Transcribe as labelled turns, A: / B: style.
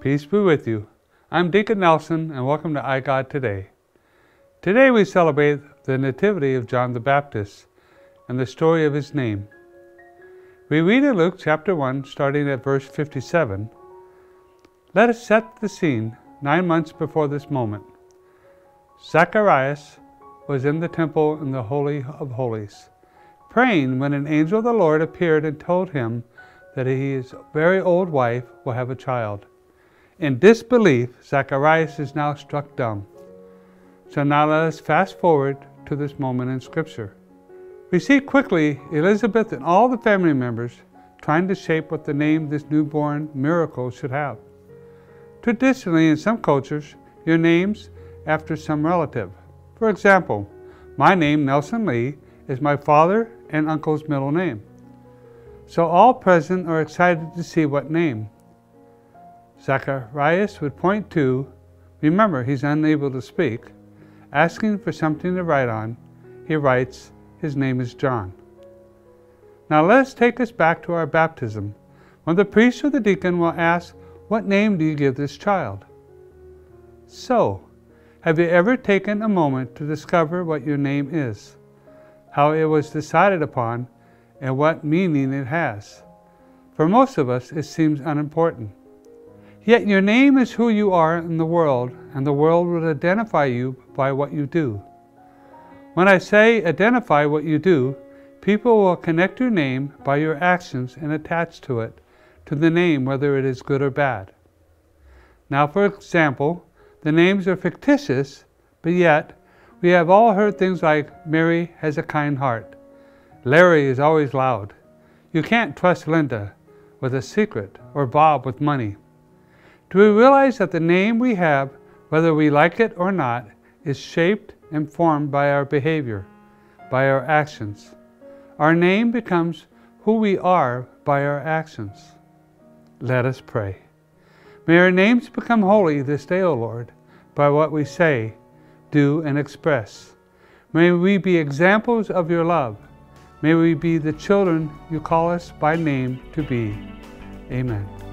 A: Peace be with you. I'm Deacon Nelson, and welcome to I iGod Today. Today we celebrate the Nativity of John the Baptist and the story of his name. We read in Luke chapter 1, starting at verse 57. Let us set the scene nine months before this moment. Zacharias was in the temple in the Holy of Holies, praying when an angel of the Lord appeared and told him that his very old wife will have a child. In disbelief, Zacharias is now struck dumb. So now let us fast forward to this moment in Scripture. We see quickly Elizabeth and all the family members trying to shape what the name this newborn miracle should have. Traditionally, in some cultures, your name's after some relative. For example, my name, Nelson Lee, is my father and uncle's middle name. So all present are excited to see what name. Zacharias would point to, remember he's unable to speak, asking for something to write on. He writes, his name is John. Now let us take us back to our baptism, when the priest or the deacon will ask, What name do you give this child? So, have you ever taken a moment to discover what your name is, how it was decided upon, and what meaning it has? For most of us, it seems unimportant. Yet your name is who you are in the world, and the world will identify you by what you do. When I say identify what you do, people will connect your name by your actions and attach to it, to the name whether it is good or bad. Now, for example, the names are fictitious, but yet we have all heard things like Mary has a kind heart, Larry is always loud, you can't trust Linda with a secret, or Bob with money. Do we realize that the name we have, whether we like it or not, is shaped and formed by our behavior, by our actions. Our name becomes who we are by our actions. Let us pray. May our names become holy this day, O Lord, by what we say, do, and express. May we be examples of your love. May we be the children you call us by name to be. Amen.